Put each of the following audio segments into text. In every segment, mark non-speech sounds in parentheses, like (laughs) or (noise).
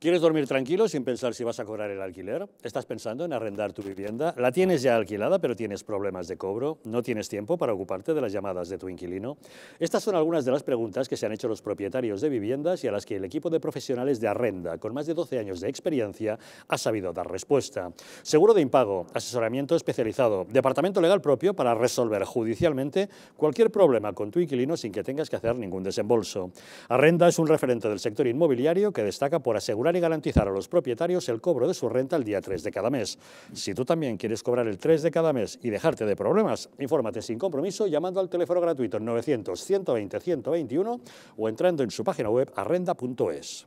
¿Quieres dormir tranquilo sin pensar si vas a cobrar el alquiler? ¿Estás pensando en arrendar tu vivienda? ¿La tienes ya alquilada pero tienes problemas de cobro? ¿No tienes tiempo para ocuparte de las llamadas de tu inquilino? Estas son algunas de las preguntas que se han hecho los propietarios de viviendas y a las que el equipo de profesionales de Arrenda, con más de 12 años de experiencia, ha sabido dar respuesta. Seguro de impago, asesoramiento especializado, departamento legal propio para resolver judicialmente cualquier problema con tu inquilino sin que tengas que hacer ningún desembolso. Arrenda es un referente del sector inmobiliario que destaca por asegurar y garantizar a los propietarios el cobro de su renta el día 3 de cada mes. Si tú también quieres cobrar el 3 de cada mes y dejarte de problemas, infórmate sin compromiso llamando al teléfono gratuito 900-120-121 o entrando en su página web arrenda.es.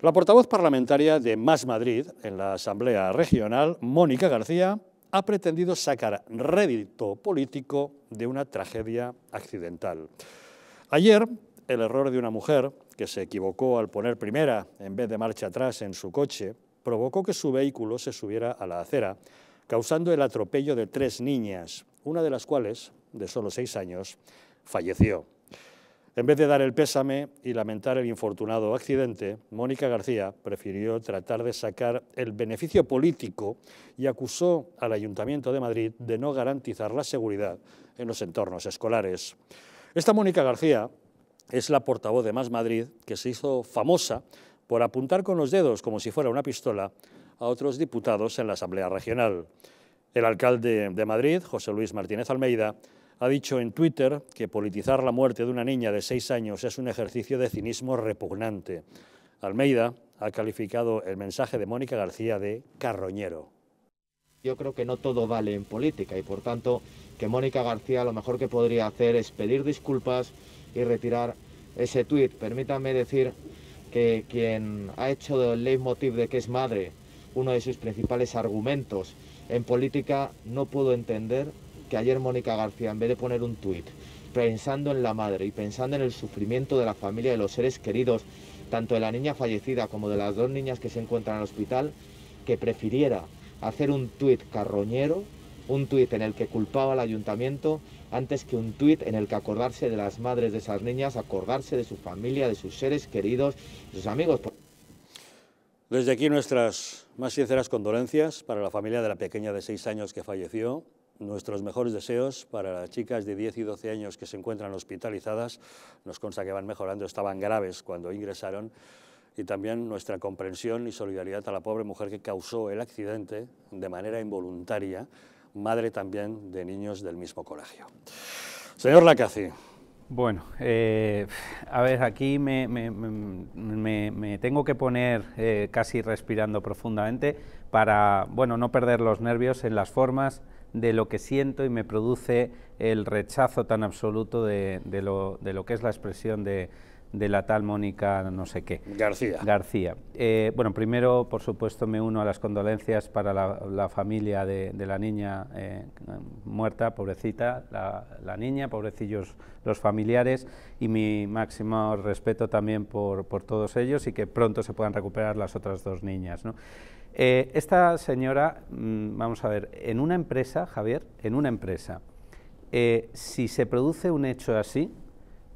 La portavoz parlamentaria de Más Madrid en la Asamblea Regional, Mónica García, ha pretendido sacar rédito político de una tragedia accidental. Ayer, el error de una mujer que se equivocó al poner primera en vez de marcha atrás en su coche, provocó que su vehículo se subiera a la acera, causando el atropello de tres niñas, una de las cuales, de solo seis años, falleció. En vez de dar el pésame y lamentar el infortunado accidente, Mónica García prefirió tratar de sacar el beneficio político y acusó al Ayuntamiento de Madrid de no garantizar la seguridad en los entornos escolares. Esta Mónica García es la portavoz de Más Madrid, que se hizo famosa por apuntar con los dedos, como si fuera una pistola, a otros diputados en la Asamblea Regional. El alcalde de Madrid, José Luis Martínez Almeida, ha dicho en Twitter que politizar la muerte de una niña de seis años es un ejercicio de cinismo repugnante. Almeida ha calificado el mensaje de Mónica García de carroñero. Yo creo que no todo vale en política y por tanto que Mónica García lo mejor que podría hacer es pedir disculpas, y retirar ese tuit. Permítanme decir que quien ha hecho del leitmotiv de que es madre uno de sus principales argumentos en política, no puedo entender que ayer Mónica García, en vez de poner un tuit pensando en la madre y pensando en el sufrimiento de la familia y de los seres queridos, tanto de la niña fallecida como de las dos niñas que se encuentran en el hospital, que prefiriera hacer un tuit carroñero, un tuit en el que culpaba al ayuntamiento antes que un tuit en el que acordarse de las madres de esas niñas, acordarse de su familia, de sus seres queridos, de sus amigos. Desde aquí nuestras más sinceras condolencias para la familia de la pequeña de seis años que falleció, nuestros mejores deseos para las chicas de 10 y 12 años que se encuentran hospitalizadas, nos consta que van mejorando, estaban graves cuando ingresaron, y también nuestra comprensión y solidaridad a la pobre mujer que causó el accidente de manera involuntaria madre también de niños del mismo colegio. Señor Lacazi. Bueno, eh, a ver, aquí me, tengo que poner eh, casi respirando profundamente para, bueno, no perder los nervios en las formas de lo que siento y me produce el rechazo tan absoluto de lo que es la expresión de, de la tal Mónica no sé qué. García. García. Eh, bueno, primero, por supuesto, me uno a las condolencias para la, familia de, la niña eh, muerta, pobrecita, la, niña, pobrecillos los familiares, y mi máximo respeto también por, todos ellos y que pronto se puedan recuperar las otras dos niñas. Eh, esta señora, mm, vamos a ver, en una empresa, Javier, en una empresa, si se produce un hecho así,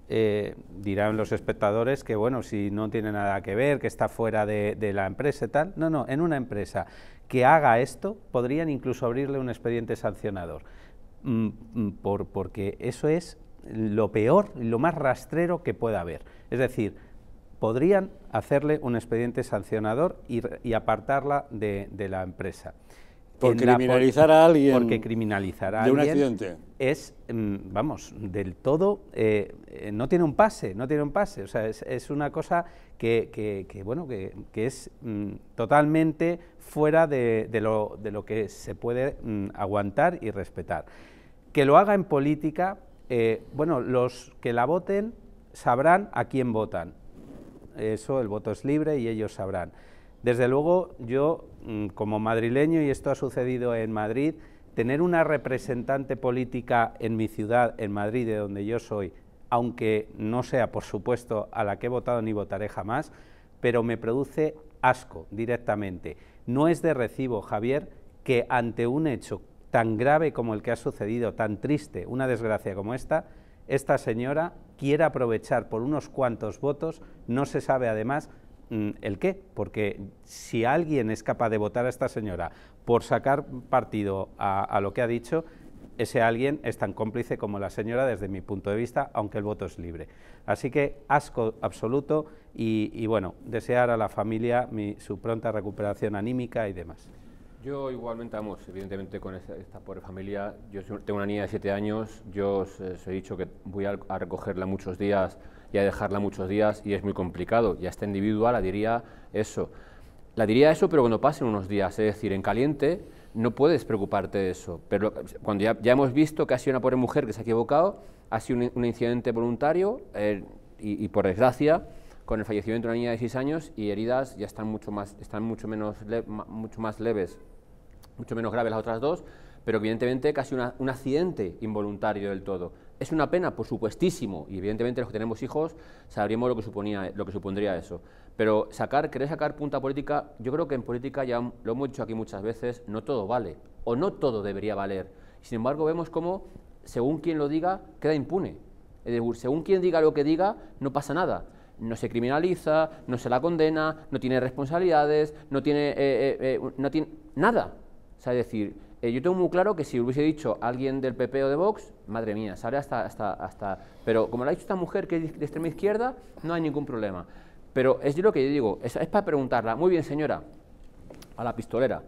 eh, dirán los espectadores que, bueno, si no tiene nada que ver, que está fuera de, la empresa y tal. No, no, en una empresa que haga esto, podrían incluso abrirle un expediente sancionador, mm, mm, por, porque eso es lo peor lo más rastrero que pueda haber. Es decir, podrían hacerle un expediente sancionador y, apartarla de la empresa. Por criminalizar a alguien. Porque criminalizar a de un accidente. Es, mm, vamos, del todo. Eh, eh, no tiene un pase, no tiene un pase. O sea, es, una cosa que, bueno, que, es mm, totalmente fuera de, lo, de, lo, que se puede mm, aguantar y respetar. Que lo haga en política, eh, bueno, los que la voten sabrán a quién votan. Eso, el voto es libre y ellos sabrán. Desde luego, yo como madrileño, y esto ha sucedido en Madrid, tener una representante política en mi ciudad, en Madrid, de donde yo soy, aunque no sea, por supuesto, a la que he votado ni votaré jamás, pero me produce asco directamente. No es de recibo, Javier, que ante un hecho tan grave como el que ha sucedido, tan triste, una desgracia como esta, esta señora quiera aprovechar por unos cuantos votos, no se sabe además mm, el qué, porque si alguien es capaz de votar a esta señora por sacar partido a, lo que ha dicho, ese alguien es tan cómplice como la señora desde mi punto de vista, aunque el voto es libre. Así que asco absoluto y, bueno, desear a la familia su pronta recuperación anímica y demás. Yo igualmente, vamos, evidentemente con esta, pobre familia, yo tengo una niña de siete años, yo os, he dicho que voy a, recogerla muchos días y a dejarla muchos días y es muy complicado, y a esta individual la diría eso. La diría eso, pero cuando pasen unos días, es decir, en caliente no puedes preocuparte de eso, pero cuando ya, hemos visto que ha sido una pobre mujer que se ha equivocado, ha sido un, incidente voluntario eh, y, por desgracia, con el fallecimiento de una niña de seis años y heridas ya están mucho más, están mucho menos mucho más leves mucho menos grave las otras dos, pero evidentemente casi un accidente involuntario del todo. Es una pena, por supuestísimo, y evidentemente los que tenemos hijos sabríamos lo que, suponía, lo que supondría eso. Pero sacar, querer sacar punta política, yo creo que en política, ya lo hemos dicho aquí muchas veces, no todo vale, o no todo debería valer. Sin embargo, vemos cómo, según quien lo diga, queda impune. Es decir, según quien diga lo que diga, no pasa nada no se criminaliza, no se la condena, no tiene responsabilidades, no tiene, eh, eh, eh, no tiene nada. O sea, es decir, eh, yo tengo muy claro que si hubiese dicho alguien del PP o de Vox, madre mía, sale hasta, hasta, hasta... Pero como lo ha dicho esta mujer que es de extrema izquierda, no hay ningún problema. Pero es lo que yo digo, es, para preguntarla, muy bien señora, a la pistolera.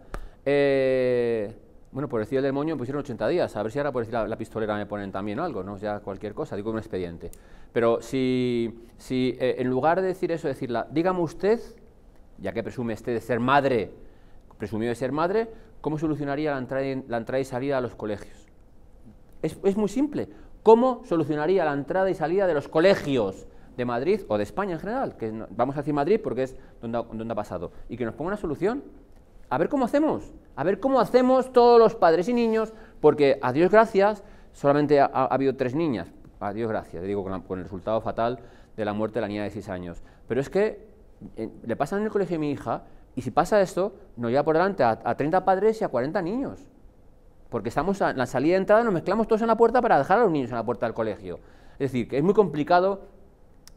Eh, bueno, por decir el demonio me pusieron 80 días, a ver si ahora por decir la, pistolera me ponen también algo, no ya cualquier cosa, digo un expediente. Pero si, si eh, en lugar de decir eso, decirla, dígame usted, ya que presume usted de ser madre, presumido de ser madre, ¿Cómo solucionaría la entrada, y, salida a los colegios? Es, muy simple. ¿Cómo solucionaría la entrada y salida de los colegios de Madrid o de España en general? Vamos a decir Madrid porque es donde, ha pasado. Y que nos ponga una solución. A ver cómo hacemos. A ver cómo hacemos todos los padres y niños, porque a Dios gracias, solamente ha, habido tres niñas. A Dios gracias, digo con, el resultado fatal de la muerte de la niña de seis años. Pero es que eh, le pasa en el colegio de mi hija y si pasa esto, nos lleva por delante a, 30 padres y a 40 niños. Porque estamos en la salida y entrada, nos mezclamos todos en la puerta para dejar a los niños en la puerta del colegio. Es decir, que es muy complicado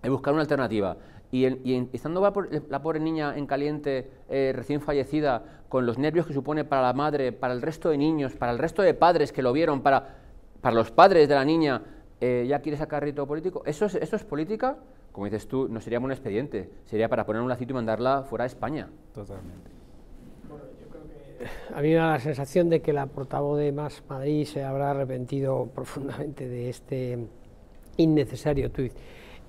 buscar una alternativa. Y, estando la pobre niña en caliente, eh, recién fallecida, con los nervios que supone para la madre, para el resto de niños, para el resto de padres que lo vieron, para, para los padres de la niña, eh, ya quiere sacar rito político, ¿eso es, ¿eso es política? como dices tú, no sería un expediente, sería para poner un lacito y mandarla fuera de España. Totalmente. Bueno, yo creo que a mí me da la sensación de que la portavoz de Más Madrid se habrá arrepentido (laughs) profundamente de este innecesario tuit.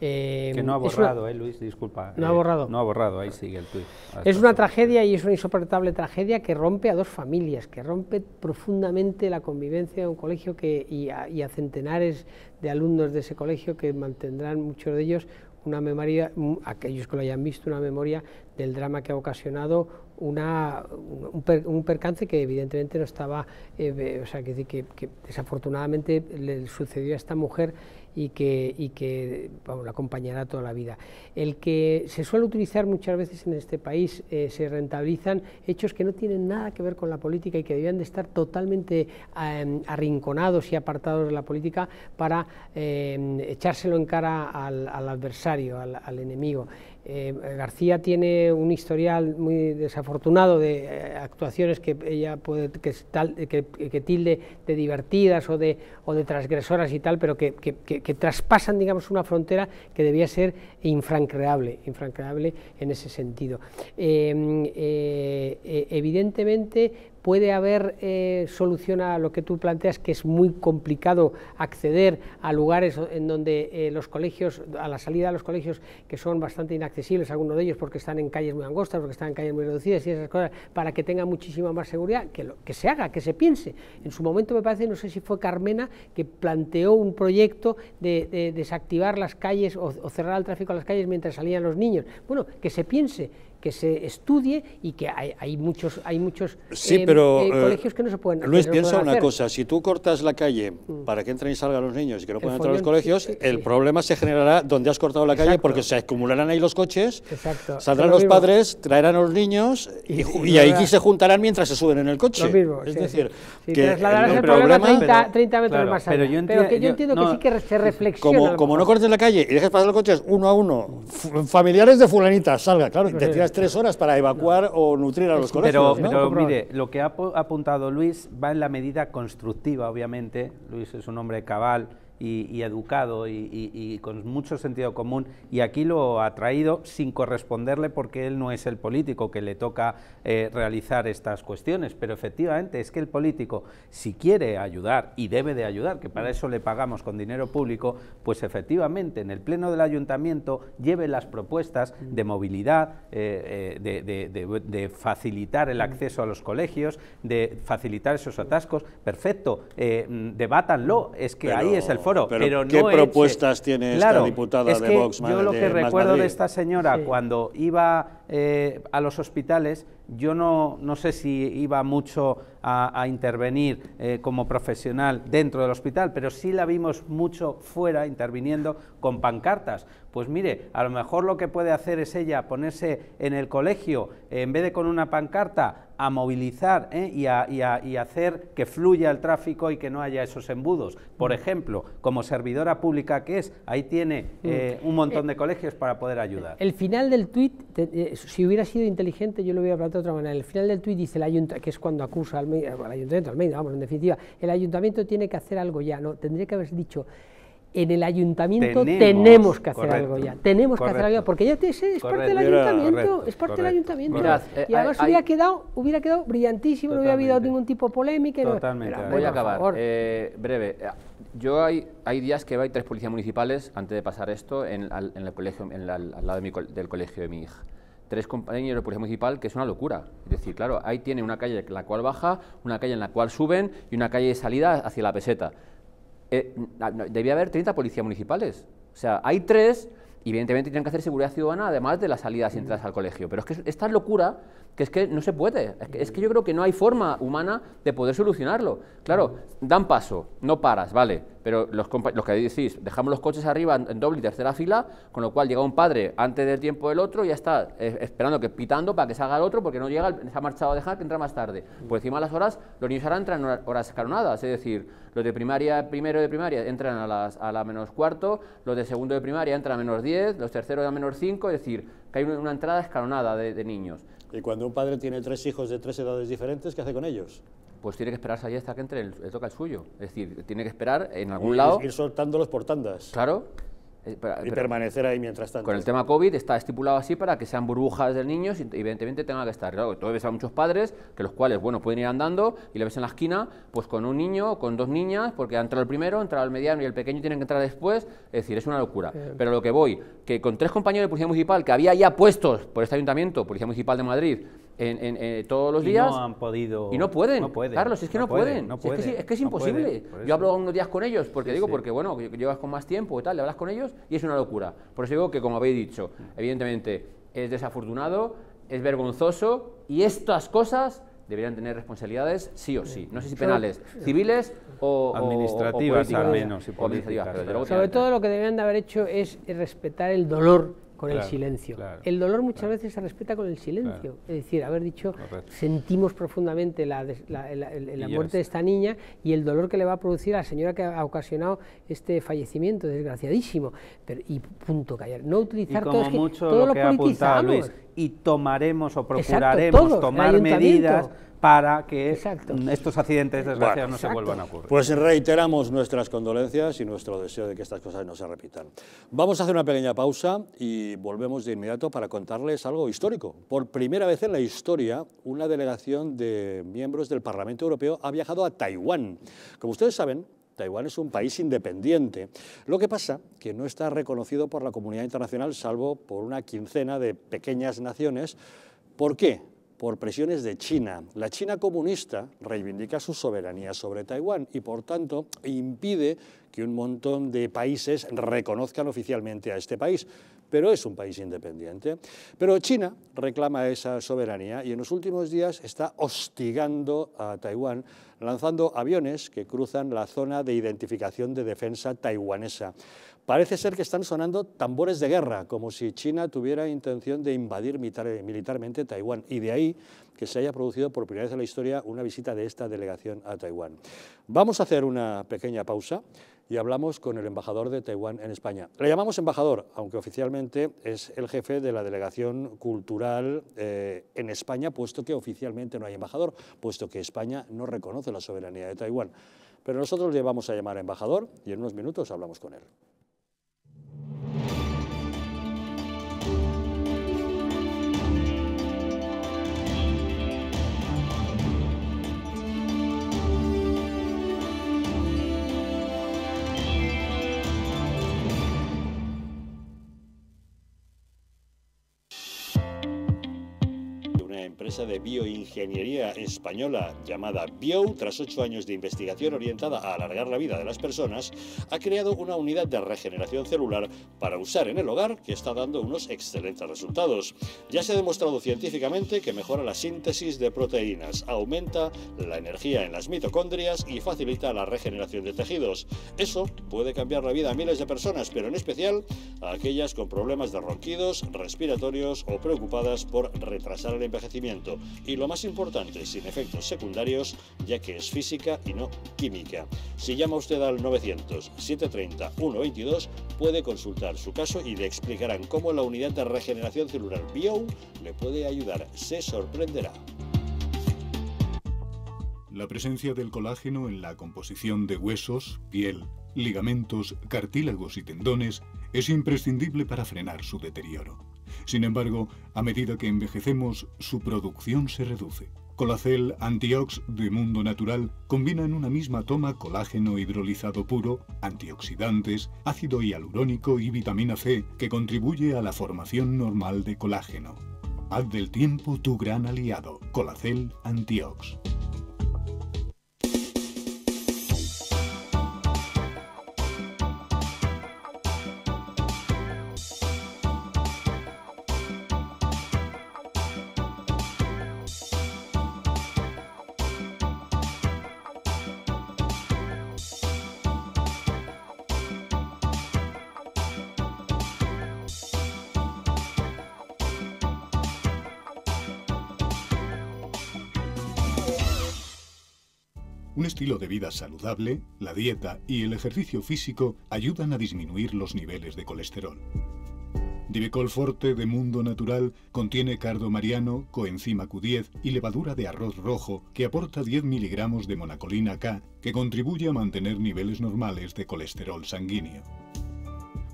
Eh, que no ha borrado, eh, Luis, disculpa. No ha eh, borrado. No ha borrado, ahí sigue el tuit. Es una tragedia y es una insoportable tragedia que rompe a dos familias, que rompe profundamente la convivencia de un colegio que, y, a, centenares de alumnos de ese colegio que mantendrán muchos de ellos una memoria, aquellos que lo hayan visto, una memoria del drama que ha ocasionado una, un, percance que evidentemente no estaba, o sea, que, que, que desafortunadamente le sucedió a esta mujer y que, y que la acompañará toda la vida. El que se suele utilizar muchas veces en este país, eh, se rentabilizan hechos que no tienen nada que ver con la política y que debían de estar totalmente em, arrinconados y apartados de la política para em, echárselo en cara al, adversario, al enemigo. Eh, García tiene un historial muy desafortunado de eh, actuaciones que ella puede que, tal, que, tilde de divertidas o de, o de transgresoras y tal, pero que, traspasan digamos una frontera que debía ser infrancreable, infrancreable en ese sentido. Eh, evidentemente puede haber eh, solución a lo que tú planteas, que es muy complicado acceder a lugares en donde eh, los colegios, a la salida de los colegios, que son bastante inaccesibles, algunos de ellos porque están en calles muy angostas, porque están en calles muy reducidas y esas cosas, para que tengan muchísima más seguridad, que, lo, que se haga, que se piense. En su momento me parece, no sé si fue Carmena, que planteó un proyecto de, desactivar las calles o cerrar el tráfico a las calles mientras salían los niños. Bueno, que se piense que se estudie y que hay, hay muchos, hay muchos Sí, eh, pero eh, colegios que no se pueden Luis, no piensa una hacer. cosa, si tú cortas la calle para que entren y salgan los niños y que no puedan entrar a los colegios, sí, sí, el sí. problema se generará donde has cortado la calle porque se acumularán ahí los coches, Exacto. saldrán Lo los mismo. padres, traerán a los niños y, Y- y y ahí se juntarán mientras se suben en el coche. Lo mismo, es sí, decir, sí. Sí, que trasladarás el, el problema, problema 30, pero- 30 metros claro, más pero allá. yo pero que yo yo- entiendo que sí que se (laughs) reflexiona. como, no cortes la calle y dejes pasar los coches uno a uno, familiares de fulanita, salga, claro, te tiras tres horas para evacuar o nutrir a los colegios. Pero, ¿no? pero mire, lo que ha apu- apuntado Luis va en la medida constructiva, obviamente. Luis es un hombre cabal y, educado y, con mucho sentido común. Y aquí lo ha traído sin corresponderle porque él no es el político que le toca eh, realizar estas cuestiones, pero efectivamente es que el político si quiere ayudar y debe de ayudar, que para eso le pagamos con dinero público, pues efectivamente en el pleno del ayuntamiento lleve las propuestas de movilidad, eh, eh, de, facilitar el acceso a los colegios, de facilitar esos atascos, perfecto, eh, mm, debátanlo, es que ahí es el foro, pero pero, ¿qué no eche- propuestas tiene esta Claro, diputada es de que Vox, Yo madre lo de que recuerdo Madrid? de esta señora Sí. cuando iba eh, a los hospitales, yo no, no sé si iba mucho a, a intervenir eh, como profesional dentro del hospital, pero sí la vimos mucho fuera interviniendo con pancartas. Pues mire, a lo mejor lo que puede hacer es ella ponerse en el colegio, eh, en vez de con una pancarta, a movilizar ¿eh? y, a, y a- y hacer que fluya el tráfico y que no haya esos embudos. Por ejemplo, como servidora pública que es, ahí tiene eh, un montón de colegios para poder ayudar. El final del tuit, eh, si hubiera sido inteligente, yo lo hubiera planteado de otra manera. El final del tuit dice el ayuntamiento, que es cuando acusa al, me- al ayuntamiento, Almeida, vamos, en definitiva, el ayuntamiento tiene que hacer algo ya, no, tendría que haber dicho. En el ayuntamiento tenemos, Tenemos, que hacer correcto, algo ya, tenemos que hacer algo ya, porque ya te- es, es parte del ayuntamiento, correcto, es parte del ayuntamiento. Mirad, eh, y además hay- hubiera, hay- quedado, hubiera quedado brillantísimo, no hubiera habido ningún tipo de polémica. y no- Totalmente, pero, de Voy a acabar. Eh, breve. Eh, Yo hay, hay días que hay tres policías municipales, antes de pasar esto, en, al, en el colegio, en la- al lado de mi col- del colegio de mi hija. Tres compañeros de policía municipal, que es una locura. Es decir, claro, ahí tiene una calle en la cual baja, una calle en la cual suben y una calle de salida hacia la peseta. Eh, debía haber 30 policías municipales. O sea, hay tres evidentemente tienen que hacer seguridad ciudadana además de las salidas y entradas al colegio. Pero es que es, es tan locura que es que no se puede. Es que, es que yo creo que no hay forma humana de poder solucionarlo. Claro, dan paso, no paras, vale, pero los, los que decís, dejamos los coches arriba en, en doble y tercera fila, con lo cual llega un padre antes del tiempo del otro y ya está eh, esperando que pitando para que salga el otro porque no llega, se ha marchado a dejar que entra más tarde. Por encima de las horas, los niños ahora entran en hora- horas escalonadas, es decir, los de primaria, primero de primaria entran a, las, a la menos cuarto, los de segundo de primaria entran a menos 10, los terceros a menos 5, es decir, que hay una, entrada escalonada de, de niños. Y cuando un padre tiene tres hijos de tres edades diferentes, ¿qué hace con ellos? Pues tiene que esperarse allí hasta que entre, el, le toca el suyo. Es decir, tiene que esperar en algún Ir- lado. Ir soltándolos por tandas Claro. Eh, pero- y pero- permanecer ahí mientras tanto. Con el tema COVID está estipulado así para que sean burbujas del niño y evidentemente tenga que estar. Claro, tú ves a muchos padres que los cuales, bueno, pueden ir andando y le ves en la esquina, pues con un niño, con dos niñas, porque ha entrado el primero, ha entrado el mediano y el pequeño tienen que entrar después. Es decir, es una locura. Pero lo que voy, que con tres compañeros de Policía Municipal que había ya puestos por este ayuntamiento, Policía Municipal de Madrid, en, en- eh, todos los Y días. no han podido- Y no pueden. no pueden, Carlos, es que no, no pueden, pueden. no Si es que sí- es que es imposible. pueden, Yo hablo unos días con ellos, porque Sí, digo, sí. porque bueno, que llevas con más tiempo y tal, le hablas con ellos y es una locura. Por eso digo que, como habéis dicho, evidentemente es desafortunado, es vergonzoso y estas cosas deberían tener responsabilidades sí o sí. No sé si penales, civiles o o- o- o Administrativas, políticas. al menos, y O administrativas, políticas, pero desde claro. Sobre todo lo que deberían de haber hecho es respetar el dolor con el silencio. claro, el dolor muchas claro. veces se respeta con el silencio. Es decir, haber dicho, Correcto. sentimos profundamente la, la- Y muerte de esta niña y el dolor que le va a producir a la señora que ha ocasionado este fallecimiento, desgraciadísimo. Pero, y punto, callar. No Y utilizar todo, como es que mucho todo lo que ha apuntado politizamos. Luis, y tomaremos o Exacto, procuraremos todos, tomar medidas para que Exacto. mm, estos accidentes desgraciados Bueno, no se vuelvan a ocurrir. Pues reiteramos nuestras condolencias y nuestro deseo de que estas cosas no se repitan. Vamos a hacer una pequeña pausa y volvemos de inmediato para contarles algo histórico. Por primera vez en la historia, una delegación de miembros del Parlamento Europeo ha viajado a Taiwán. Como ustedes saben, Taiwán es un país independiente. Lo que pasa que no está reconocido por la comunidad internacional salvo por una quincena de pequeñas naciones. ¿Por qué? Por presiones de China. La China comunista reivindica su soberanía sobre Taiwán y, por tanto, impide que un montón de países reconozcan oficialmente a este país. Pero es un país independiente. Pero China reclama esa soberanía y en los últimos días está hostigando a Taiwán, lanzando aviones que cruzan la zona de identificación de defensa taiwanesa. Parece ser que están sonando tambores de guerra, como si China tuviera intención de invadir militarmente Taiwán, y de ahí que se haya producido por primera vez en la historia una visita de esta delegación a Taiwán. Vamos a hacer una pequeña pausa y hablamos con el embajador de Taiwán en España. Le llamamos embajador, aunque oficialmente es el jefe de la delegación cultural eh, en España, puesto que oficialmente no hay embajador, puesto que España no reconoce la soberanía de Taiwán. Pero nosotros le vamos a llamar embajador y en unos minutos hablamos con él. De bioingeniería española llamada Bio, tras ocho años de investigación orientada a alargar la vida de las personas, ha creado una unidad de regeneración celular para usar en el hogar que está dando unos excelentes resultados. Ya se ha demostrado científicamente que mejora la síntesis de proteínas, aumenta la energía en las mitocondrias y facilita la regeneración de tejidos. Eso puede cambiar la vida a miles de personas, pero en especial a aquellas con problemas de ronquidos, respiratorios o preocupadas por retrasar el envejecimiento y lo más importante, sin efectos secundarios, ya que es física y no química. Si llama usted al 900-730-122, puede consultar su caso y le explicarán cómo la unidad de regeneración celular Bio le puede ayudar. Se sorprenderá. La presencia del colágeno en la composición de huesos, piel, ligamentos, cartílagos y tendones es imprescindible para frenar su deterioro. Sin embargo, a medida que envejecemos, su producción se reduce. Colacel Antiox de Mundo Natural combina en una misma toma colágeno hidrolizado puro, antioxidantes, ácido hialurónico y vitamina C que contribuye a la formación normal de colágeno. Haz del tiempo tu gran aliado. Colacel Antiox. Un estilo de vida saludable, la dieta y el ejercicio físico ayudan a disminuir los niveles de colesterol. Divecol Forte de Mundo Natural contiene cardo mariano, coenzima Q10 y levadura de arroz rojo que aporta 10 miligramos de monacolina K que contribuye a mantener niveles normales de colesterol sanguíneo.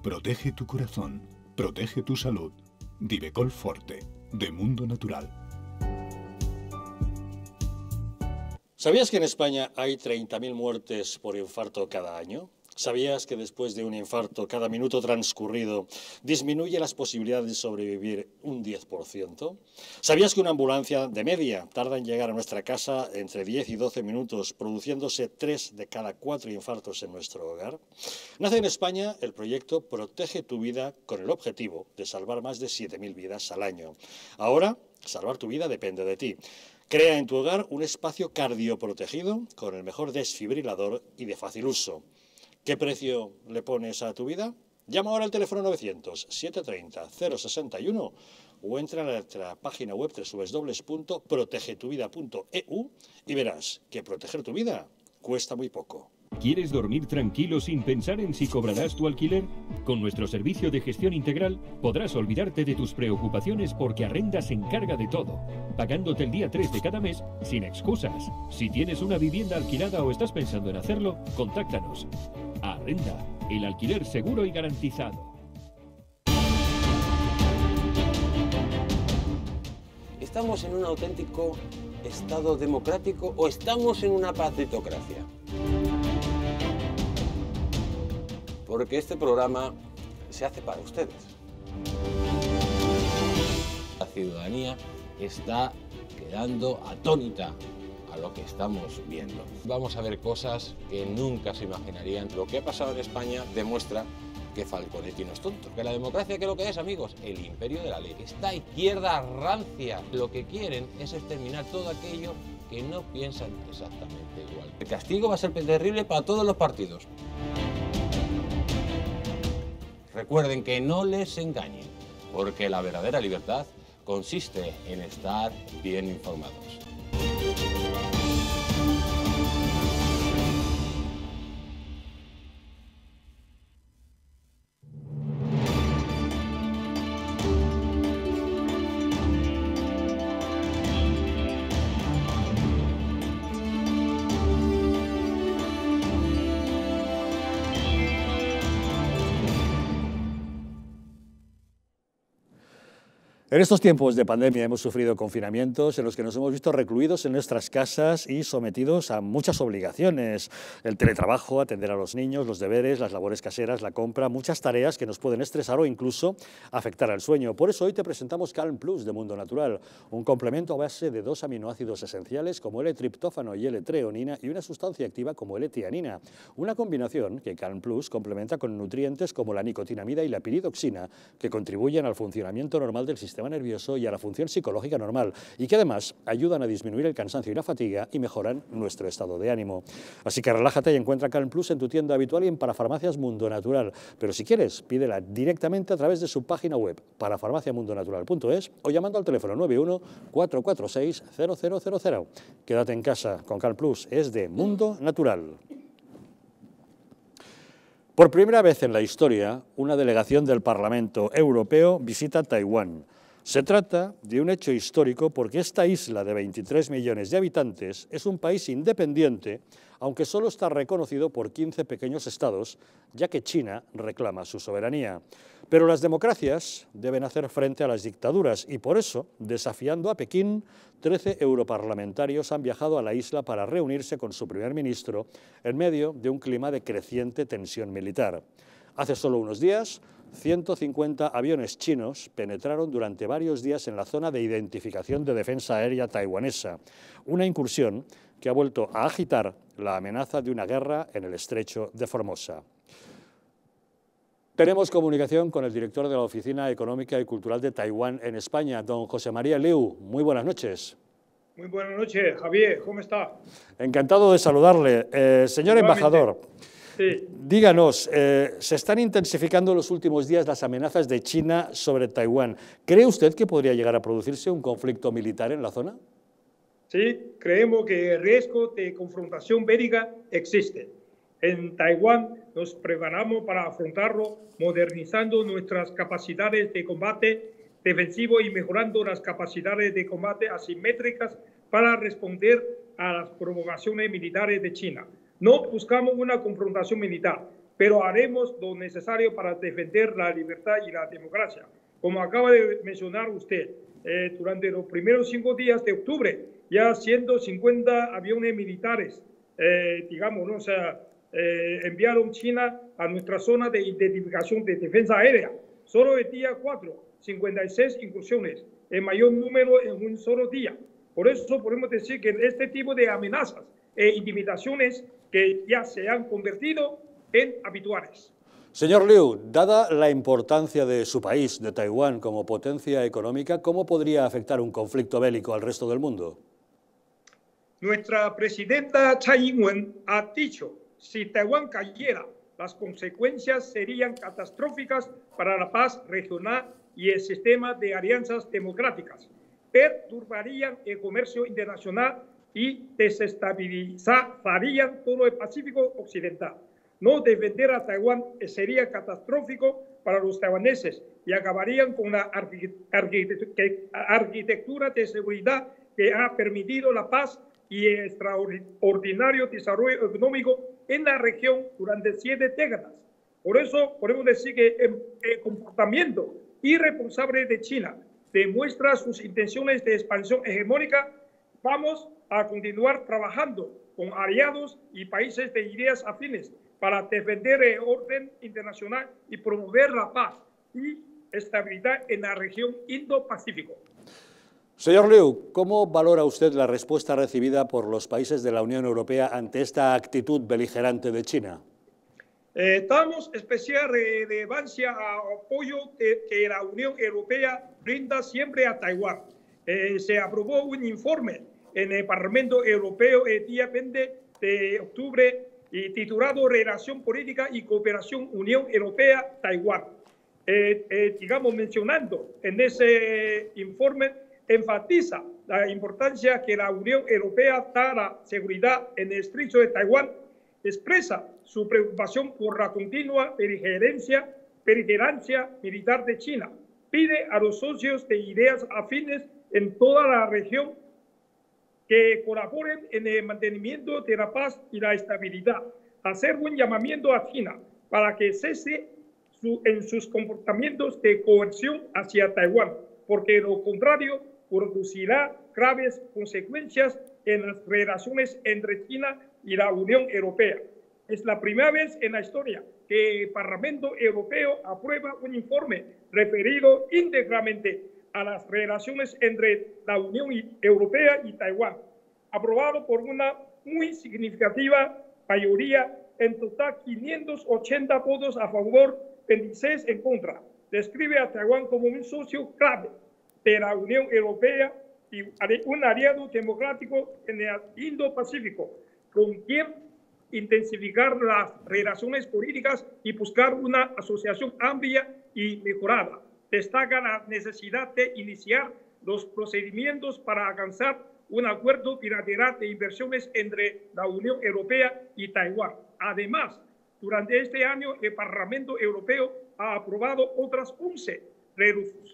Protege tu corazón, protege tu salud. Divecol Forte de Mundo Natural. ¿Sabías que en España hay 30.000 muertes por infarto cada año? ¿Sabías que después de un infarto, cada minuto transcurrido disminuye las posibilidades de sobrevivir un 10%? ¿Sabías que una ambulancia de media tarda en llegar a nuestra casa entre 10 y 12 minutos, produciéndose 3 de cada 4 infartos en nuestro hogar? Nace en España el proyecto Protege tu vida con el objetivo de salvar más de 7.000 vidas al año. Ahora, salvar tu vida depende de ti. Crea en tu hogar un espacio cardioprotegido con el mejor desfibrilador y de fácil uso. ¿Qué precio le pones a tu vida? Llama ahora al teléfono 900-730-061 o entra a nuestra página web www.protegetuvida.eu y verás que proteger tu vida cuesta muy poco. ¿Quieres dormir tranquilo sin pensar en si cobrarás tu alquiler? Con nuestro servicio de gestión integral podrás olvidarte de tus preocupaciones porque Arrenda se encarga de todo, pagándote el día 3 de cada mes sin excusas. Si tienes una vivienda alquilada o estás pensando en hacerlo, contáctanos. Arrenda, el alquiler seguro y garantizado. ¿Estamos en un auténtico Estado democrático o estamos en una patritocracia? Porque este programa se hace para ustedes. La ciudadanía está quedando atónita a lo que estamos viendo. Vamos a ver cosas que nunca se imaginarían. Lo que ha pasado en España demuestra que Falconetti no es tonto. Que la democracia, ¿qué es lo que es, amigos? El imperio de la ley. Esta izquierda rancia lo que quieren es exterminar todo aquello que no piensan exactamente igual. El castigo va a ser terrible para todos los partidos. Recuerden que no les engañen, porque la verdadera libertad consiste en estar bien informados. En estos tiempos de pandemia hemos sufrido confinamientos en los que nos hemos visto recluidos en nuestras casas y sometidos a muchas obligaciones. El teletrabajo, atender a los niños, los deberes, las labores caseras, la compra, muchas tareas que nos pueden estresar o incluso afectar al sueño. Por eso hoy te presentamos Calm Plus de Mundo Natural, un complemento a base de dos aminoácidos esenciales como L-triptófano y L-treonina y una sustancia activa como L-tianina. Una combinación que Calm Plus complementa con nutrientes como la nicotinamida y la piridoxina que contribuyen al funcionamiento normal del sistema nervioso y a la función psicológica normal y que además ayudan a disminuir el cansancio y la fatiga y mejoran nuestro estado de ánimo. Así que relájate y encuentra Calm Plus en tu tienda habitual y en Parafarmacias Mundo Natural. Pero si quieres, pídela directamente a través de su página web parafarmaciamundonatural.es o llamando al teléfono 91 446 0000. Quédate en casa con Calm Plus, es de Mundo Natural. Por primera vez en la historia, una delegación del Parlamento Europeo visita Taiwán. Se trata de un hecho histórico porque esta isla de 23 millones de habitantes es un país independiente, aunque solo está reconocido por 15 pequeños estados, ya que China reclama su soberanía. Pero las democracias deben hacer frente a las dictaduras y por eso, desafiando a Pekín, 13 europarlamentarios han viajado a la isla para reunirse con su primer ministro en medio de un clima de creciente tensión militar. Hace solo unos días, 150 aviones chinos penetraron durante varios días en la zona de identificación de defensa aérea taiwanesa, una incursión que ha vuelto a agitar la amenaza de una guerra en el estrecho de Formosa. Tenemos comunicación con el director de la Oficina Económica y Cultural de Taiwán en España, don José María Liu. Muy buenas noches. Muy buenas noches, Javier. ¿Cómo está? Encantado de saludarle. Eh, señor embajador, Díganos, eh, se están intensificando en los últimos días las amenazas de China sobre Taiwán. ¿Cree usted que podría llegar a producirse un conflicto militar en la zona? Sí, creemos que el riesgo de confrontación bélica existe. En Taiwán nos preparamos para afrontarlo modernizando nuestras capacidades de combate defensivo y mejorando las capacidades de combate asimétricas para responder a las provocaciones militares de China. No buscamos una confrontación militar, pero haremos lo necesario para defender la libertad y la democracia. Como acaba de mencionar usted, eh, durante los primeros cinco días de octubre, ya 150 aviones militares, eh, digamos, ¿no? o sea, eh, enviaron China a nuestra zona de identificación de defensa aérea. Solo el día 4, 56 incursiones, el mayor número en un solo día. Por eso podemos decir que este tipo de amenazas e intimidaciones que ya se han convertido en habituales. Señor Liu, dada la importancia de su país, de Taiwán, como potencia económica, ¿cómo podría afectar un conflicto bélico al resto del mundo? Nuestra presidenta Tsai Ing-wen ha dicho, si Taiwán cayera, las consecuencias serían catastróficas para la paz regional y el sistema de alianzas democráticas. Perturbarían el comercio internacional y desestabilizarían todo el Pacífico Occidental. No defender a Taiwán sería catastrófico para los taiwaneses y acabarían con la arquitectura de seguridad que ha permitido la paz y el extraordinario desarrollo económico en la región durante siete décadas. Por eso podemos decir que el comportamiento irresponsable de China demuestra sus intenciones de expansión hegemónica. Vamos a continuar trabajando con aliados y países de ideas afines para defender el orden internacional y promover la paz y estabilidad en la región Indo-Pacífico. Señor Liu, ¿cómo valora usted la respuesta recibida por los países de la Unión Europea ante esta actitud beligerante de China? Eh, damos especial relevancia al apoyo que la Unión Europea brinda siempre a Taiwán. Eh, se aprobó un informe en el Parlamento Europeo el día 20 de octubre y titulado Relación Política y Cooperación Unión Europea-Taiwán. Eh, eh, digamos, mencionando en ese informe, enfatiza la importancia que la Unión Europea da a la seguridad en el estrecho de Taiwán, expresa su preocupación por la continua beligerancia, beligerancia militar de China, pide a los socios de ideas afines en toda la región que colaboren en el mantenimiento de la paz y la estabilidad, hacer un llamamiento a China para que cese en sus comportamientos de coerción hacia Taiwán, porque lo contrario producirá graves consecuencias en las relaciones entre China y la Unión Europea. Es la primera vez en la historia que el Parlamento Europeo aprueba un informe referido íntegramente a las relaciones entre la Unión Europea y Taiwán, aprobado por una muy significativa mayoría, en total 580 votos a favor, 26 en contra. Describe a Taiwán como un socio clave de la Unión Europea y un aliado democrático en el Indo-Pacífico, con quien intensificar las relaciones políticas y buscar una asociación amplia y mejorada destaca la necesidad de iniciar los procedimientos para alcanzar un acuerdo bilateral de inversiones entre la Unión Europea y Taiwán. Además, durante este año el Parlamento Europeo ha aprobado otras 11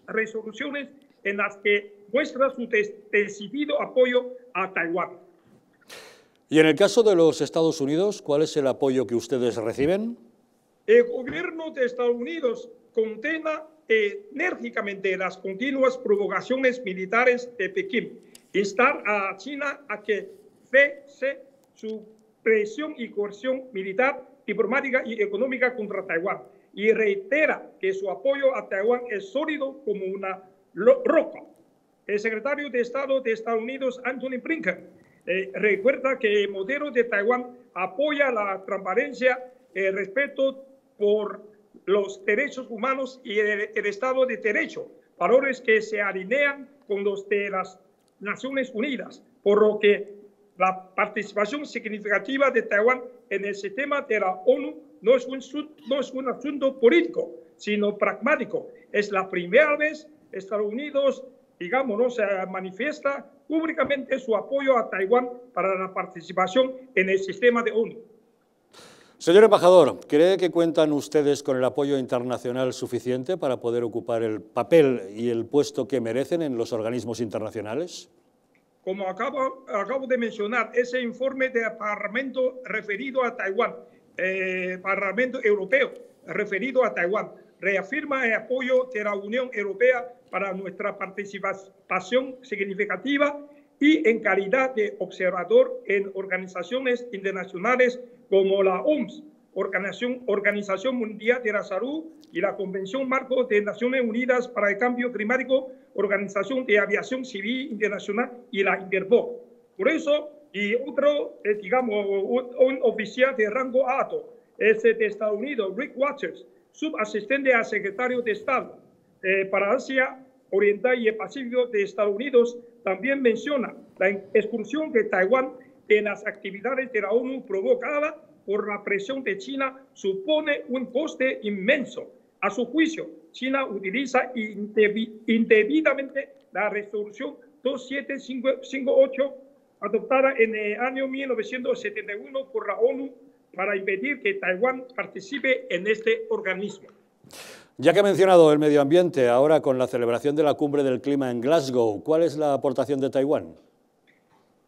resoluciones en las que muestra su decidido apoyo a Taiwán. Y en el caso de los Estados Unidos, ¿cuál es el apoyo que ustedes reciben? El gobierno de Estados Unidos condena enérgicamente las continuas provocaciones militares de Pekín, instar a China a que cese su presión y coerción militar, diplomática y económica contra Taiwán y reitera que su apoyo a Taiwán es sólido como una roca. El secretario de Estado de Estados Unidos, Anthony Blinken, eh, recuerda que el modelo de Taiwán apoya la transparencia, el respeto por los derechos humanos y el, Estado de Derecho, valores que se alinean con los de las Naciones Unidas, por lo que la participación significativa de Taiwán en el sistema de la ONU no es un, no es un asunto político, sino pragmático. Es la primera vez que Estados Unidos, digamos, ¿no? se manifiesta públicamente su apoyo a Taiwán para la participación en el sistema de ONU. Señor embajador, ¿cree que cuentan ustedes con el apoyo internacional suficiente para poder ocupar el papel y el puesto que merecen en los organismos internacionales? Como acabo, de mencionar, ese informe del Parlamento referido a Taiwán, eh, Parlamento Europeo referido a Taiwán, reafirma el apoyo de la Unión Europea para nuestra participación significativa y en calidad de observador en organizaciones internacionales como la OMS, Organización, Organización Mundial de la Salud y la Convención Marco de Naciones Unidas para el Cambio Climático, Organización de Aviación Civil Internacional y la Interpol. Por eso, y otro, eh, digamos, un, oficial de rango alto, es de Estados Unidos, Rick Waters, subasistente al secretario de Estado eh, para Asia Oriental y el Pacífico de Estados Unidos, también menciona la excursión de Taiwán en las actividades de la ONU provocada por la presión de China supone un coste inmenso. A su juicio, China utiliza indebidamente la resolución 2758 adoptada en el año 1971 por la ONU para impedir que Taiwán participe en este organismo. Ya que ha mencionado el medio ambiente, ahora con la celebración de la cumbre del clima en Glasgow, ¿cuál es la aportación de Taiwán?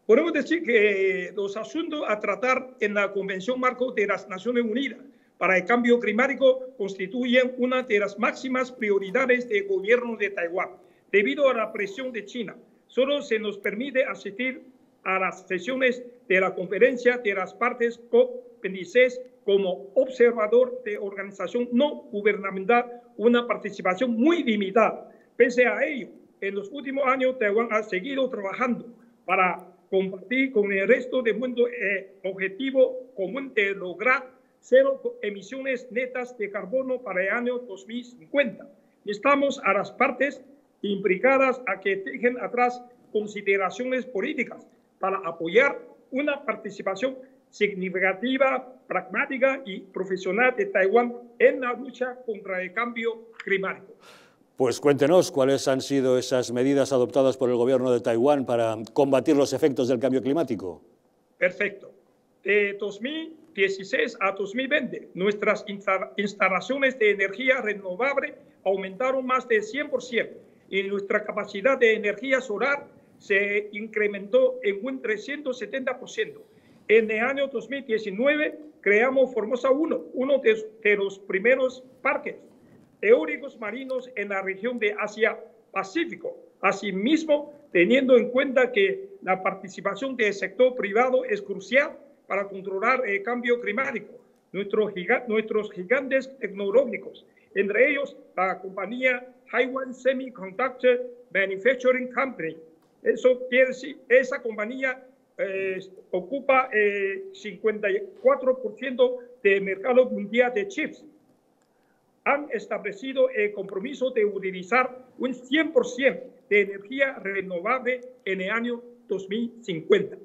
Podemos decir que los asuntos a tratar en la Convención Marco de las Naciones Unidas para el Cambio Climático constituyen una de las máximas prioridades del gobierno de Taiwán. Debido a la presión de China, solo se nos permite asistir a las sesiones de la conferencia de las partes COP26 como observador de organización no gubernamental, una participación muy limitada. Pese a ello, en los últimos años Taiwán ha seguido trabajando para compartir con el resto del mundo el objetivo común de lograr cero emisiones netas de carbono para el año 2050. Estamos a las partes implicadas a que dejen atrás consideraciones políticas para apoyar una participación significativa, pragmática y profesional de Taiwán en la lucha contra el cambio climático. Pues cuéntenos cuáles han sido esas medidas adoptadas por el gobierno de Taiwán para combatir los efectos del cambio climático. Perfecto. De 2016 a 2020, nuestras instalaciones de energía renovable aumentaron más de 100% y nuestra capacidad de energía solar se incrementó en un 370%. En el año 2019 creamos Formosa 1, uno de, los primeros parques eólicos marinos en la región de Asia-Pacífico. Asimismo, teniendo en cuenta que la participación del sector privado es crucial para controlar el cambio climático. Nuestros, nuestros gigantes tecnológicos, entre ellos la compañía Taiwan Semiconductor Manufacturing Company. Eso quiere decir, esa compañía eh, ocupa eh, 54% del mercado mundial de chips. Han establecido el compromiso de utilizar un 100% de energía renovable en el año 2050.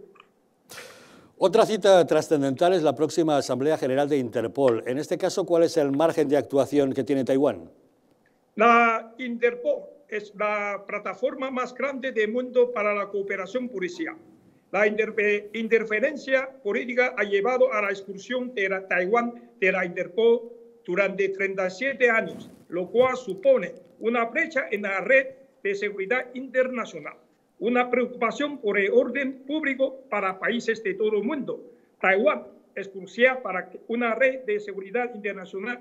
Otra cita trascendental es la próxima Asamblea General de Interpol. En este caso, ¿cuál es el margen de actuación que tiene Taiwán? La Interpol es la plataforma más grande del mundo para la cooperación policial. La interferencia política ha llevado a la expulsión de Taiwán de la Interpol durante 37 años, lo cual supone una brecha en la red de seguridad internacional, una preocupación por el orden público para países de todo el mundo. Taiwán es crucial para una red de seguridad internacional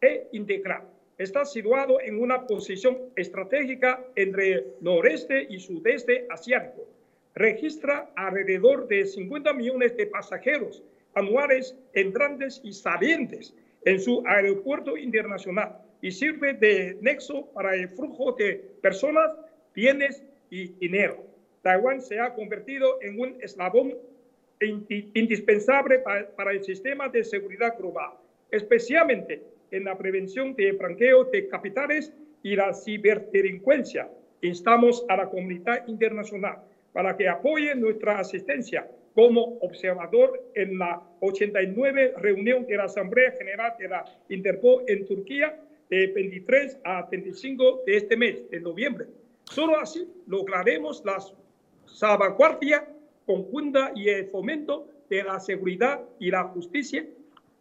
e integral está situado en una posición estratégica entre noreste y sudeste asiático. Registra alrededor de 50 millones de pasajeros anuales entrantes y salientes en su aeropuerto internacional y sirve de nexo para el flujo de personas, bienes y dinero. Taiwán se ha convertido en un eslabón indispensable para el sistema de seguridad global, especialmente en la prevención de franqueo de capitales y la ciberdelincuencia. Instamos a la comunidad internacional para que apoye nuestra asistencia como observador en la 89 reunión de la Asamblea General de la Interpol en Turquía de 23 a 25 de este mes, de noviembre. Solo así lograremos la salvaguardia conjunta y el fomento de la seguridad y la justicia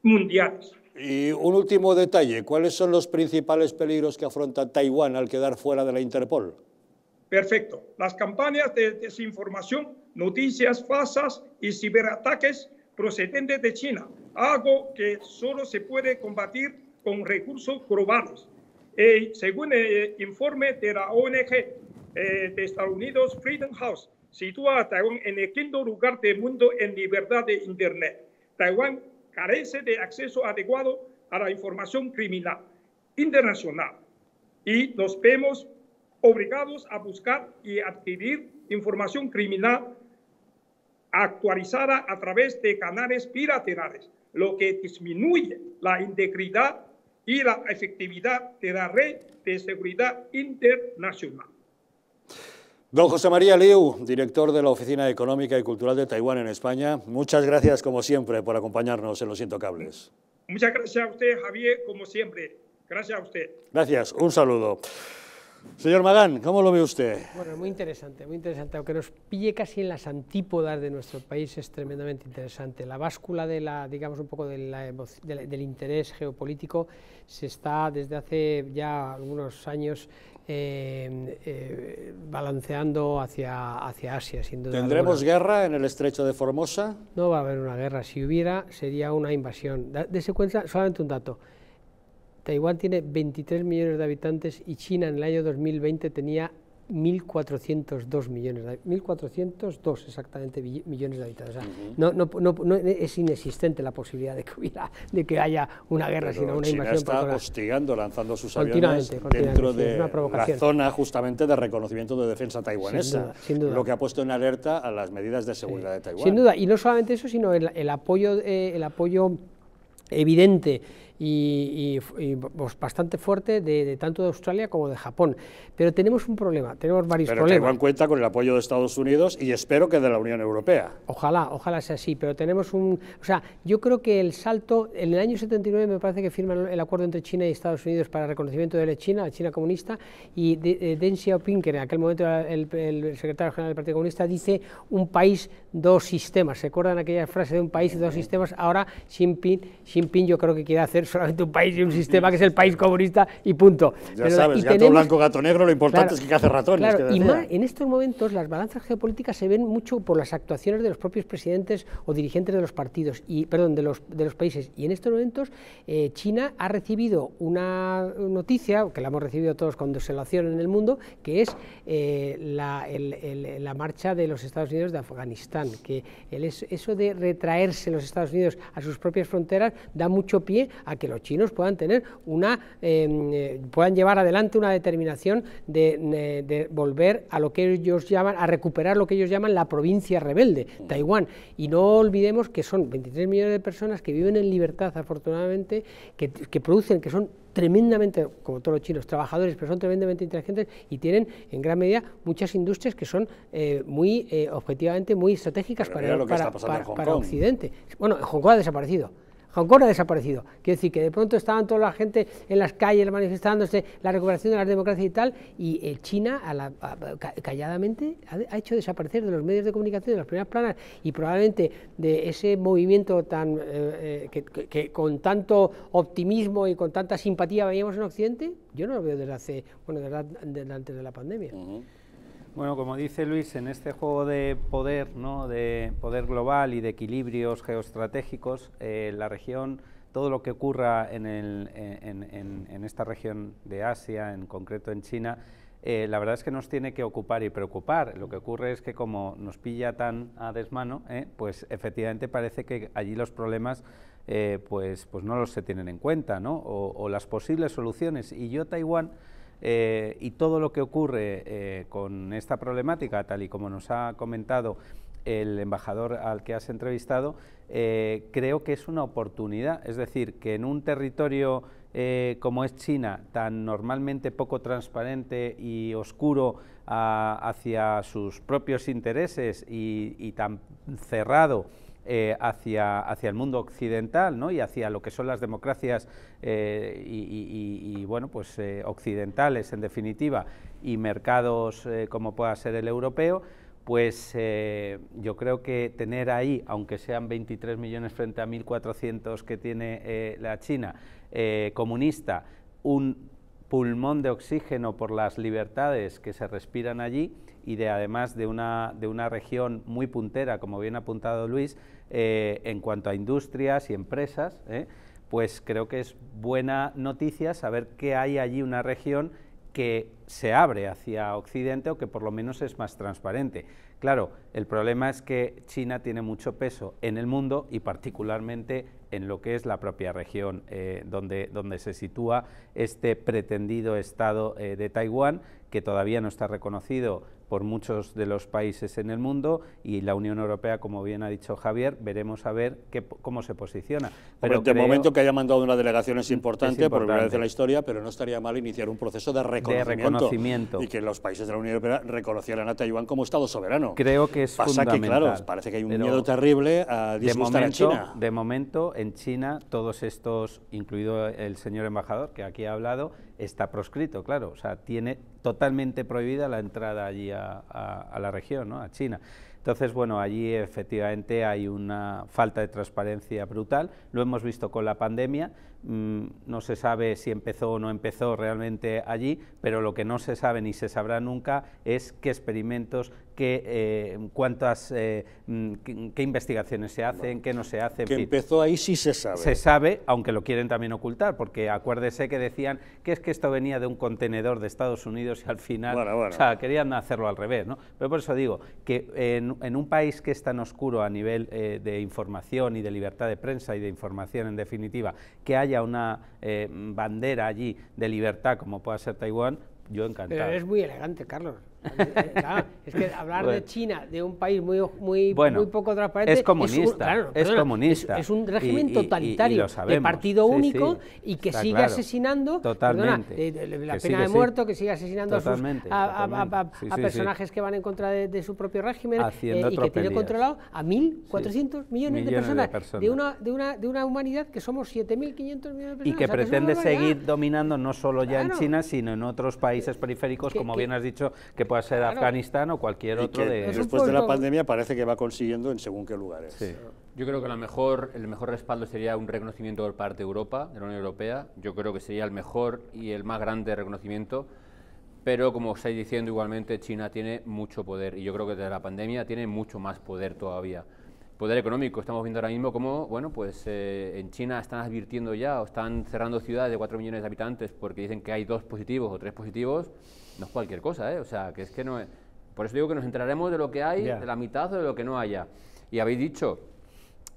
mundiales. Y un último detalle, ¿cuáles son los principales peligros que afronta Taiwán al quedar fuera de la Interpol? Perfecto. Las campañas de desinformación, noticias falsas y ciberataques procedentes de China, algo que solo se puede combatir con recursos globales. Eh, según el informe de la ONG eh, de Estados Unidos, Freedom House, sitúa a Taiwán en el quinto lugar del mundo en libertad de Internet. Taiwán carece de acceso adecuado a la información criminal internacional y nos vemos obligados a buscar y adquirir información criminal actualizada a través de canales bilaterales, lo que disminuye la integridad y la efectividad de la red de seguridad internacional. Don José María Liu, director de la Oficina Económica y Cultural de Taiwán en España, muchas gracias como siempre por acompañarnos en Los Intocables. Muchas gracias a usted, Javier, como siempre. Gracias a usted. Gracias, un saludo. Señor Magán, ¿cómo lo ve usted? Bueno, muy interesante, muy interesante. Aunque nos pille casi en las antípodas de nuestro país, es tremendamente interesante. La báscula de la, digamos, un poco de la, del interés geopolítico se está desde hace ya algunos años eh, eh, balanceando hacia, hacia Asia, sin duda. ¿Tendremos guerra en el estrecho de Formosa? No va a haber una guerra. Si hubiera, sería una invasión. Dese cuenta, solamente un dato. Taiwán tiene 23 millones de habitantes y China en el año 2020 tenía 1.402 millones, de, 1.402 exactamente millones de habitantes. no, no, no, es inexistente la posibilidad de que, hubiera, de que haya una guerra, sino una China invasión. está hostigando, lanzando sus aviones dentro de la zona justamente de reconocimiento de defensa taiwanesa, lo que ha puesto en alerta a las medidas de seguridad de Taiwán. Sin duda, y no solamente eso, sino el, apoyo, eh, el apoyo evidente y, pues, bastante fuerte de, tanto de Australia como de Japón. Pero tenemos un problema, tenemos varios pero problemas. Pero cuenta con el apoyo de Estados Unidos y espero que de la Unión Europea. Ojalá, ojalá sea así, pero tenemos un... O sea, yo creo que el salto, en el año 79 me parece que firman el acuerdo entre China y Estados Unidos para el reconocimiento de la China, la China comunista, y de, Deng Xiaoping, que en aquel momento era el, secretario general del Partido Comunista, dice un país, dos sistemas. ¿Se acuerdan aquella frase de un país y dos sistemas? Ahora Xi Jinping, Xi Jinping yo creo que quiere hacer solamente un país y un sistema que es el país comunista y punto. Ya sabes, gato blanco, gato negro, lo importante es que hace ratones. y más, en estos momentos las balanzas geopolíticas se ven mucho por las actuaciones de los propios presidentes o dirigentes de los partidos, y perdón, de los, de los países. Y en estos momentos eh, China ha recibido una noticia, que la hemos recibido todos con desolación en el mundo, que es eh, la, la, marcha de los Estados Unidos de Afganistán, que el, eso de retraerse los Estados Unidos a sus propias fronteras da mucho pie a que los chinos puedan tener una, em, eh, puedan llevar adelante una determinación de, volver a lo que ellos llaman, a recuperar lo que ellos llaman la provincia rebelde, Taiwán. Y no olvidemos que son 23 millones de personas que viven en libertad, afortunadamente, que, que producen, que son tremendamente, como todos los chinos, trabajadores, pero son tremendamente inteligentes y tienen en gran medida muchas industrias que son eh, muy, eh, objetivamente, muy estratégicas para, para, para Occidente. Bueno, Hong Kong ha desaparecido. Hong Kong ha desaparecido. Quiere decir que de pronto estaban toda la gente en las calles manifestándose la recuperación de las democracias y tal, y eh, China calladamente ha, hecho desaparecer de los medios de comunicación, de las primeras planas, y probablemente de ese movimiento tan eh, eh, que, con tanto optimismo y con tanta simpatía veíamos en Occidente, yo no lo veo desde hace, bueno, desde, antes de la pandemia. Bueno, como dice Luis, en este juego de poder, ¿no? de poder global y de equilibrios geoestratégicos, eh, la región, todo lo que ocurra en, el, en, esta región de Asia, en concreto en China, eh, la verdad es que nos tiene que ocupar y preocupar. Lo que ocurre es que como nos pilla tan a desmano, ¿eh? pues efectivamente parece que allí los problemas pues, pues no los se tienen en cuenta, ¿no? o, o las posibles soluciones. Y yo Taiwán eh, y todo lo que ocurre eh, con esta problemática, tal y como nos ha comentado el embajador al que has entrevistado, eh, creo que es una oportunidad. Es decir, que en un territorio como es China, tan normalmente poco transparente y oscuro hacia sus propios intereses y tan cerrado, eh, hacia, hacia, el mundo occidental ¿no? y hacia lo que son las democracias eh, y, bueno, pues, eh, occidentales en definitiva y mercados como pueda ser el europeo, pues yo creo que tener ahí, aunque sean 23 millones frente a 1.400 que tiene la China comunista, un pulmón de oxígeno por las libertades que se respiran allí y de además de una, de una región muy puntera, como bien ha apuntado Luis, eh, en cuanto a industrias y empresas, ¿eh? pues creo que es buena noticia saber que hay allí una región que se abre hacia Occidente o que por lo menos es más transparente. Claro, el problema es que China tiene mucho peso en el mundo y particularmente en lo que es la propia región eh, donde, donde, se sitúa este pretendido Estado de Taiwán, que todavía no está reconocido por muchos de los países en el mundo y la Unión Europea, como bien ha dicho Javier, veremos a ver qué, cómo se posiciona. Pero de momento que haya mandado una delegación es importante, por primera vez en la historia, pero no estaría mal iniciar un proceso de reconocimiento, y que los países de la Unión Europea reconocieran a Taiwán como Estado soberano. Creo que es Pasa que, claro, parece que hay un miedo terrible a disgustar a China. De momento, en China, todos estos, incluido el señor embajador que aquí ha hablado, está proscrito, claro, o sea, tiene totalmente prohibida la entrada allí a, la región, ¿no? a China. Entonces, bueno, allí efectivamente hay una falta de transparencia brutal, lo hemos visto con la pandemia, no se sabe si empezó o no empezó realmente allí, pero lo que no se sabe ni se sabrá nunca es qué experimentos, qué, eh, cuántas, eh, mm, qué, investigaciones se hacen, qué no se hacen. Que empezó ahí sí se sabe. Se sabe, aunque lo quieren también ocultar, porque acuérdese que decían que es que esto venía de un contenedor de Estados Unidos y al final, o sea, querían hacerlo al revés, ¿no? Pero por eso digo que en, un país que es tan oscuro a nivel eh, de información y de libertad de prensa y de información en definitiva, que haya una bandera allí de libertad como pueda ser Taiwán, yo encantado. Pero es muy elegante, Carlos. Eh, claro, es que hablar de China, de un país muy, muy, bueno, muy poco transparente. Es comunista. Es un, claro, es, comunista. Es, un régimen totalitario, de partido único y que sigue asesinando. Totalmente. Perdona, la pena de muerto, que sigue asesinando a, sus, a, a, personajes que van en contra de, su propio régimen eh, y que tiene controlado a 1.400 millones, de personas, de, una, de, una, de una humanidad que somos 7.500 millones de personas. Y que pretende seguir dominando no solo ya en China, sino en otros países periféricos, como bien has dicho, que pueda ser Afganistán o cualquier otro de... Después de la pandemia parece que va consiguiendo en según qué lugares. Yo creo que la mejor, el mejor respaldo sería un reconocimiento por parte de Europa, de la Unión Europea. Yo creo que sería el mejor y el más grande reconocimiento. Pero como estáis diciendo igualmente, China tiene mucho poder y yo creo que desde la pandemia tiene mucho más poder todavía. Poder económico, estamos viendo ahora mismo cómo, bueno, pues eh, en China están advirtiendo ya o están cerrando ciudades de 4 millones de habitantes porque dicen que hay dos positivos o tres positivos. No es cualquier cosa, ¿eh? O sea, que es que no es... Por eso digo que nos enteraremos de lo que hay, de la mitad o de lo que no haya. Y habéis dicho,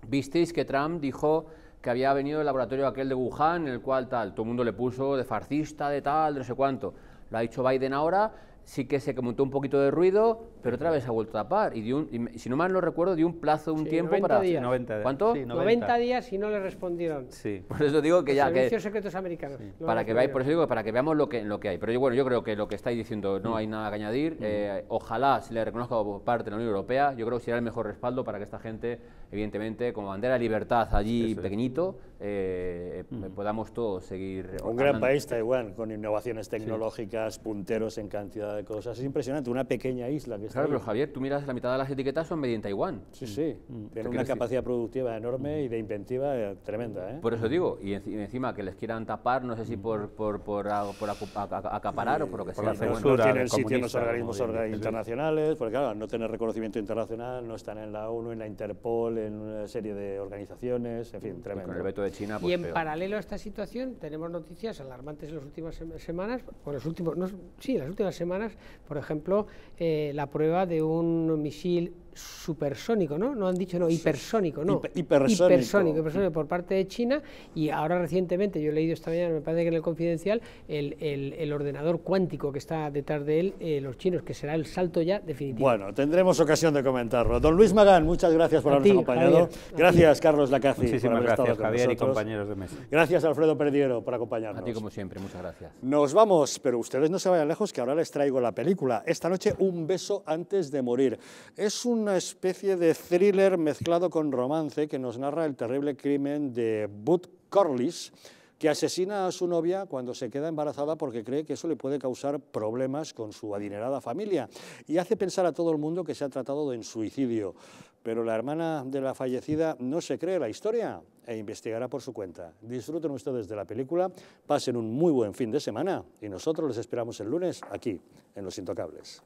visteis que Trump dijo que había venido el laboratorio aquel de Wuhan, en el cual tal, todo el mundo le puso de farcista, de tal, de no sé cuánto. Lo ha dicho Biden ahora, sí que se montó un poquito de ruido, pero otra vez se ha vuelto a tapar. Y, y si no mal no recuerdo, dio un plazo, un tiempo 90 para... Días. 90 ¿Cuánto? 90. días y no le respondieron. Sí. Por eso digo que ya... Servicios secretos americanos. para que veáis, por eso digo para que veamos lo que, lo que hay. Pero yo, bueno, yo creo que lo que estáis diciendo no hay nada que añadir. Eh, ojalá se le reconozca por parte de la Unión Europea. Yo creo que será el mejor respaldo para que esta gente, evidentemente, como bandera de libertad allí pequeñito, eh, podamos todos seguir... Un gran país, Taiwán, con innovaciones tecnológicas, punteros en cantidad de cosas. Es impresionante, una pequeña isla que está Claro, pero Javier, tú miras la mitad de las etiquetas son made in Taiwán. Sí, sí, mm. tiene una capacidad productiva enorme y de inventiva eh, tremenda. ¿eh? Por eso digo, y, encima que les quieran tapar, no sé si por, por, por, por acaparar o por lo que sea. La censura, no tienen sitio en los organismos internacionales, porque claro, al no tener reconocimiento internacional, no están en la ONU, en la Interpol, en una serie de organizaciones, en fin, tremendo. Y con el veto de China, pues Y en paralelo a esta situación, tenemos noticias alarmantes en las últimas semanas, por los últimos, no, sí, las últimas semanas, por ejemplo, eh, la prueba de un misil supersónico, ¿no? No han dicho, no, hipersónico, no. hipersónico. hipersónico. por parte de China y ahora recientemente, yo he leído esta mañana, me parece que en el Confidencial, el, el, ordenador cuántico que está detrás de él, eh, los chinos, que será el salto ya definitivo. Bueno, tendremos ocasión de comentarlo. Don Luis Magán, muchas gracias por habernos acompañado. gracias, Carlos Lacazi. Muchísimas gracias, Javier y compañeros de mesa. Gracias, Alfredo Perdiero, por acompañarnos. A ti, como siempre, muchas gracias. Nos vamos, pero ustedes no se vayan lejos, que ahora les traigo la película. Esta noche, Un beso antes de morir. Es una especie de thriller mezclado con romance que nos narra el terrible crimen de Bud Corliss, que asesina a su novia cuando se queda embarazada porque cree que eso le puede causar problemas con su adinerada familia y hace pensar a todo el mundo que se ha tratado de un suicidio. Pero la hermana de la fallecida no se cree la historia e investigará por su cuenta. Disfruten ustedes de la película, pasen un muy buen fin de semana y nosotros les esperamos el lunes aquí, en Los Intocables.